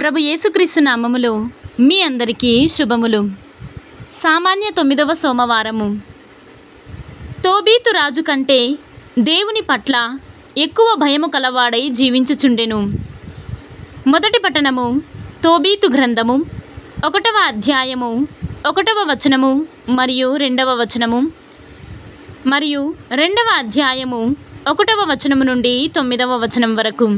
ప్రభు యేసుక్రీస్తు నామములో మీ అందరికీ శుభములు. సామాన్య తొమ్మిదవ సోమవారము. తోబీతు రాజు కంటే దేవుని పట్ల ఎక్కువ భయము కలవాడై జీవించుచుండెను. మొదటి పట్టణము తోబీతు గ్రంథము ఒకటవ అధ్యాయము ఒకటవ వచనము మరియు రెండవ వచనము మరియు రెండవ అధ్యాయము ఒకటవ వచనము నుండి తొమ్మిదవ వచనం వరకు.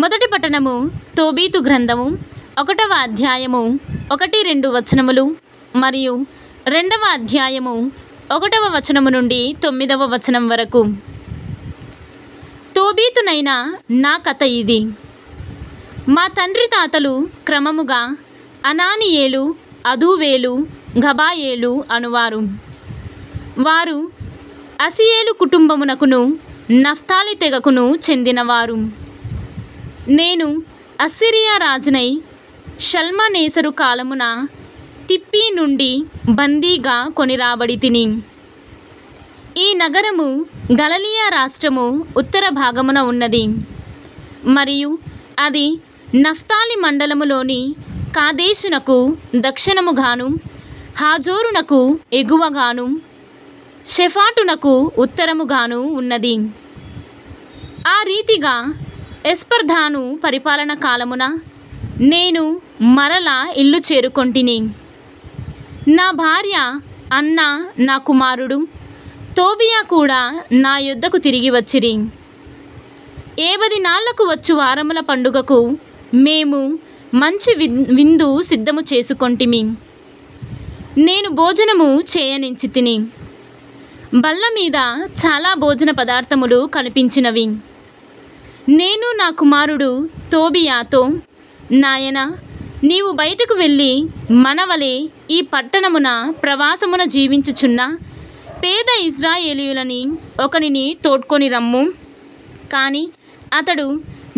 మొదటి పట్టణము తోబీతు గ్రంథము ఒకటవ అధ్యాయము ఒకటి రెండు వచనములు మరియు రెండవ అధ్యాయము ఒకటవ వచనము నుండి తొమ్మిదవ వచనం వరకు. తోబీతునైన నా కథ ఇది. మా తండ్రి తాతలు క్రమముగా అనానియేలు అదూవేలు గబాయేలు అనువారు. వారు అసియేలు కుటుంబమునకును నఫ్తాలి తెగకును చెందినవారు. నేను అస్సిరియా రాజునై షల్మనేసరు కాలమున తిప్పి నుండి బందీగా కొనిరాబడి తిని. ఈ నగరము గలలియా రాష్ట్రము ఉత్తర భాగమున ఉన్నది. మరియు అది నఫ్తాలి మండలములోని కాదేశునకు దక్షిణముగాను హాజోరునకు ఎగువగాను షెఫాటునకు ఉత్తరముగాను ఉన్నది. ఆ రీతిగా ఎస్పర్ధాను పరిపాలన కాలమున నేను మరల ఇల్లు చేరుకొంటిని. నా భార్య అన్న నా కుమారుడు తోబియా కూడా నా యొద్దకు తిరిగి వచ్చిరి. ఏబది నాళ్ళకు వచ్చు వారముల పండుగకు మేము మంచి విందు సిద్ధము చేసుకొంటిమి. నేను భోజనము చేయనించి తిని బల్ల మీద చాలా భోజన పదార్థములు కనిపించినవి. నేను నా కుమారుడు తోబియాతో నాయన నీవు బయటకు వెళ్ళి మనవలే ఈ పట్టణమున ప్రవాసమున జీవించుచున్న పేద ఇజ్రాయేలీయులని ఒకనిని తోడ్కొని రమ్ము. కానీ అతడు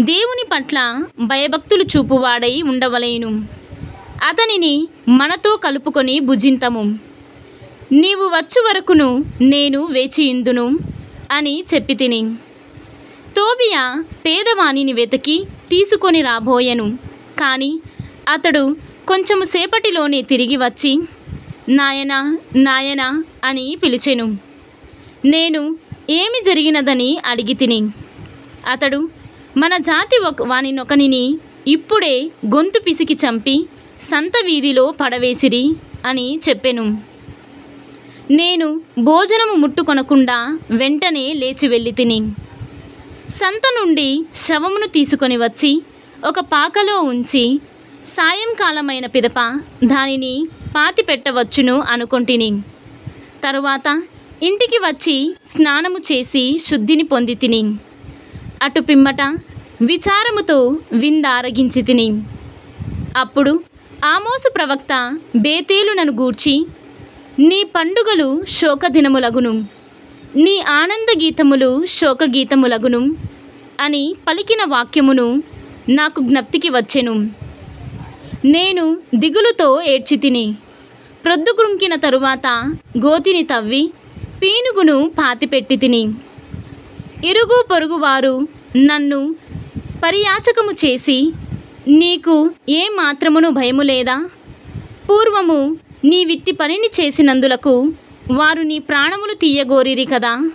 దేవుని పట్ల భయభక్తులు చూపువాడై ఉండవలేను. అతనిని మనతో కలుపుకొని భుజింతము. నీవు వచ్చు వరకును నేను వేచియుందును అని చెప్పి తిని. తోబియా పేదవాణిని వెతికి తీసుకొని రాబోయెను. కానీ అతడు కొంచెము సేపటిలోనే తిరిగి వచ్చి నాయనా నాయనా అని పిలిచెను. నేను ఏమి జరిగినదని అడిగి తిని. అతడు మన జాతి ఒక వానినొకనిని ఇప్పుడే గొంతు పిసికి చంపి సంత వీధిలో పడవేసిరి అని చెప్పెను. నేను భోజనము ముట్టుకొనకుండా వెంటనే లేచి వెళ్ళి తిని. సంత నుండి శవమును తీసుకొని వచ్చి ఒక పాకలో ఉంచి సాయంకాలమైన పిదప దానిని పాతి పెట్టవచ్చును అనుకొంటిని. తరువాత ఇంటికి వచ్చి స్నానము చేసి శుద్ధిని పొంది తిని అటు పిమ్మట విచారముతో విందారగించి తిని అప్పుడు ఆమోసు ప్రవక్త బేతేలునను గూర్చి నీ పండుగలు శోకదినములగును. నీ ఆనంద గీతములు శోకగీతములగును అని పలికిన వాక్యమును నాకు జ్ఞప్తికి వచ్చెను. నేను దిగులుతో ఏడ్చి తిని ప్రొద్దుగుంకిన తరువాత గోతిని తవ్వి పీనుగును పాతిపెట్టి తిని ఇరుగు పొరుగువారు నన్ను పరియాచకము చేసి నీకు ఏ మాత్రమును భయము లేదా? పూర్వము నీ విట్టి పనిని చేసినందులకు వారు నీ ప్రాణములు తీయగోరిరి కదా.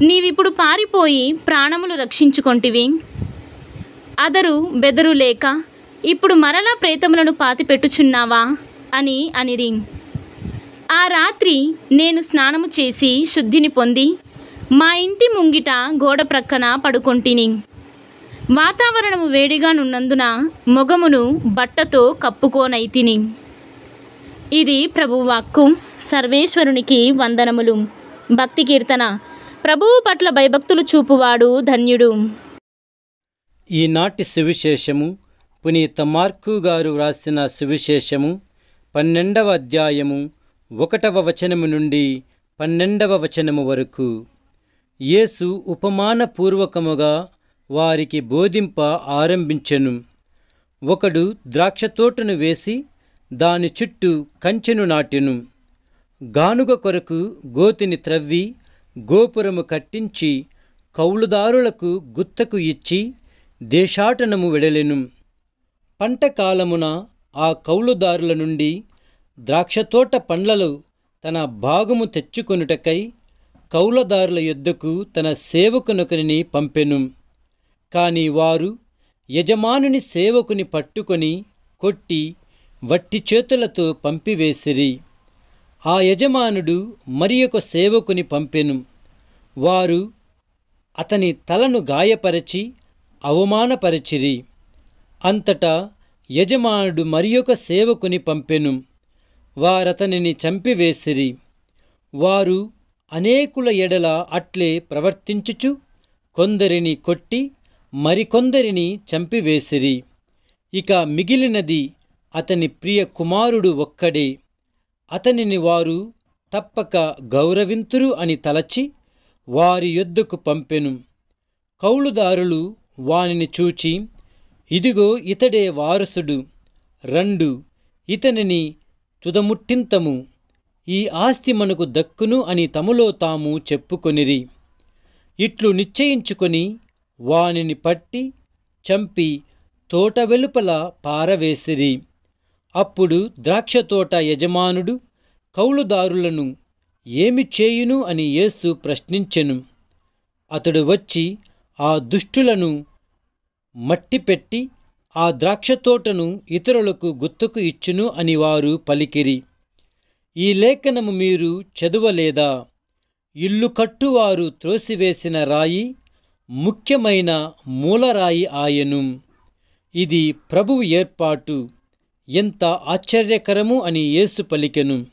నీవిప్పుడు పారిపోయి ప్రాణములు రక్షించుకొంటివి. అదరు బెదరు లేక ఇప్పుడు మరలా ప్రేతములను పాతిపెట్టుచున్నావా? అని అనిరి. ఆ రాత్రి నేను స్నానము చేసి శుద్ధిని పొంది మా ఇంటి ముంగిట గోడ ప్రక్కన పడుకొంటిని. వాతావరణము వేడిగానున్నందున మొగమును బట్టతో కప్పుకోనైతిని. ఇది ప్రభువాక్కు సర్వేశ్వరునికి వందనములు. భక్తి కీర్తన. ప్రభువు పట్ల భయభక్తులు చూపువాడు ధన్యుడు. ఈనాటి సువిశేషము పునీత మార్కు గారు వ్రాసిన సువిశేషము పన్నెండవ అధ్యాయము ఒకటవ వచనము నుండి పన్నెండవ వచనము వరకు. యేసు ఉపమానపూర్వకముగా వారికి బోధింప ఆరంభించెను. ఒకడు ద్రాక్షతోటను వేసి దాని చుట్టూ కంచెను నాటెను. గానుగ కొరకు గోతిని త్రవ్వి గోపురము కట్టించి కౌలుదారులకు గుత్తకు ఇచ్చి దేశాటనము వెడలెను. పంట కాలమున ఆ కౌలుదారుల నుండి ద్రాక్షతోట పండ్లలో తన భాగము తెచ్చుకొనుటకై కౌలదారుల యొద్దకు తన సేవకునొకరిని పంపెను. కాని వారు యజమానుని సేవకుని పట్టుకొని కొట్టి వట్టి చేతులతో పంపివేసిరి. ఆ యజమానుడు మరి ఒక సేవకుని పంపెను. వారు అతని తలను గాయపరచి అవమానపరచిరి. అంతటా యజమానుడు మరి ఒక సేవకుని పంపెను. వారతనిని చంపివేసిరి. వారు అనేకుల ఎడల అట్లే ప్రవర్తించుచు కొందరిని కొట్టి మరికొందరిని చంపివేసిరి. ఇక మిగిలినది అతని ప్రియ కుమారుడు ఒక్కడే. అతనిని వారు తప్పక గౌరవింతురు అని తలచి వారి యొద్దకు పంపెను. కౌలుదారులు వానిని చూచి ఇదిగో ఇతడే వారసుడు. రండు ఇతనిని తుదముట్టింతము. ఈ ఆస్తి మనకు దక్కును అని తమలో తాము చెప్పుకొనిరి. ఇట్లు నిశ్చయించుకొని వానిని పట్టి చంపి తోట వెలుపల పారవేసిరి. అప్పుడు ద్రాక్షతోట యజమానుడు కౌలుదారులను ఏమి చేయును? అని యేసు ప్రశ్నించెను. అతడు వచ్చి ఆ దుష్టులను మట్టిపెట్టి ఆ ద్రాక్షతోటను ఇతరులకు గుర్తుకు ఇచ్చును అని వారు పలికిరి. ఈ లేఖనము మీరు చదవలేదా? ఇల్లు కట్టువారు త్రోసివేసిన రాయి ముఖ్యమైన మూలరాయి ఆయను. ఇది ప్రభువు ఏర్పాటు. ఎంత ఆశ్చర్యకరము అని యేసు పలికెను.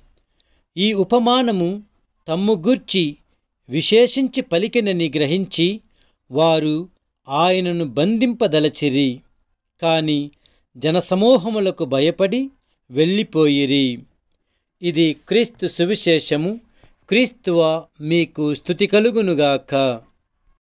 ఈ ఉపమానము తమ్ము గూర్చి విశేషించి పలికెనని గ్రహించి వారు ఆయనను బంధింపదలచిరి. కాని జనసమూహములకు భయపడి వెళ్ళిపోయిరి. ఇది క్రీస్తు సువిశేషము. క్రీస్తువ మీకు స్థుతి కలుగునుగాక.